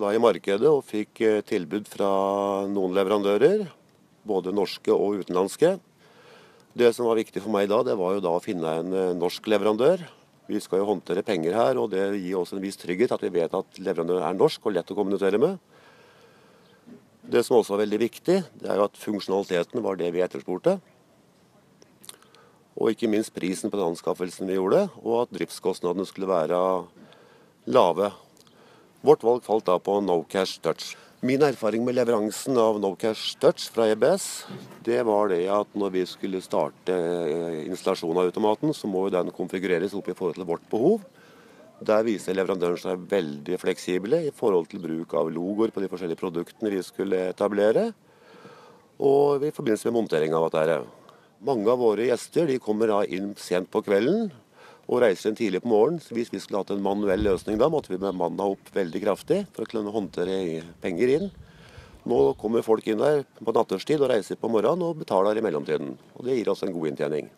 da i markedet og fikk eh, tilbud fra noen leverandører, både norske og utenlandske. Det som var viktig for meg da, det var jo da å finne en eh, norsk leverandør. Vi skal jo håndtere penger her, og det gir også en viss trygghet at vi vet at leverandøren er norsk og lett å kommunisere med. Det som også var veldig viktig, det er jo at funksjonaliteten var det vi etterspurte. Og ikke minst prisen på den anskaffelsen vi gjorde, og at driftskostnadene skulle være lave. Vårt valg falt da på No Cash Touch. Min erfaring med leveransen av No Cash Touch fra EBS, det var det at når vi skulle starte eh, installasjonen av automaten, så må den konfigureres opp i forhold til vårt behov. Der viser leverandøren seg veldig fleksible i forhold til bruk av logoer på de forskjellige produktene vi skulle etablere, og i forbindelse med montering av dette. Mange av våre gjester de kommer da inn sent på kvelden og reiser inn tidlig på morgenen. Hvis vi skulle hatt en manuell løsning da, måtte vi bemanna opp veldig kraftig for å kunne håndtere penger inn. Nå kommer folk inn der på nattestid og reiser på morgenen og betaler i mellomtiden. Og Det gir oss en god inntjening.